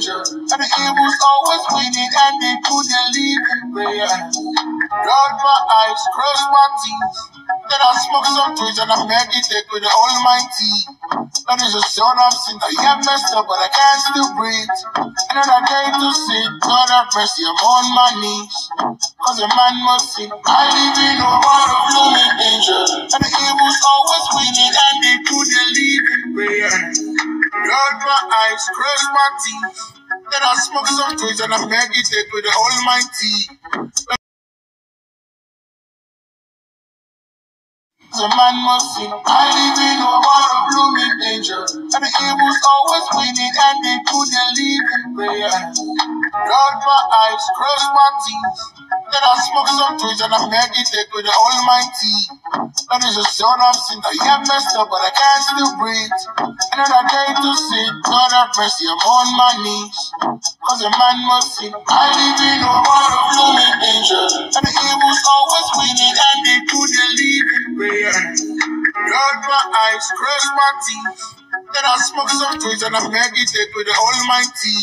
danger. And the evil's always winning and they put their leave in prayer. Dot my eyes, cross my teeth. Then I smoke some trees and I meditate with the Almighty. And is a son of sin. I am messed up, but I can still breathe. Another day to sin. God have mercy, I'm on my knees. Cause a man must sin. I live in a world of looming danger. And the evil's always winning and they put their leave in prayer. Dot my eyes, cross my teeth. Then I smoke some trees and I meditate with the Almighty. The man must sin. I live in a world of looming danger. And the evil's always winning and they their leave in prayer. Dot my eyes, cross my teeth. Then I smoke some trees and I meditate with the Almighty. That is a son of sin. I am messed up, but I can't still breathe. Another day to sin. God have mercy, I'm on my knees. Cause a man must sin. I live in a world of looming danger. And the evil's always winning and they put their leave in prayer. Dot my eyes, crush my teeth. Then I smoke some trees and I meditate with the Almighty.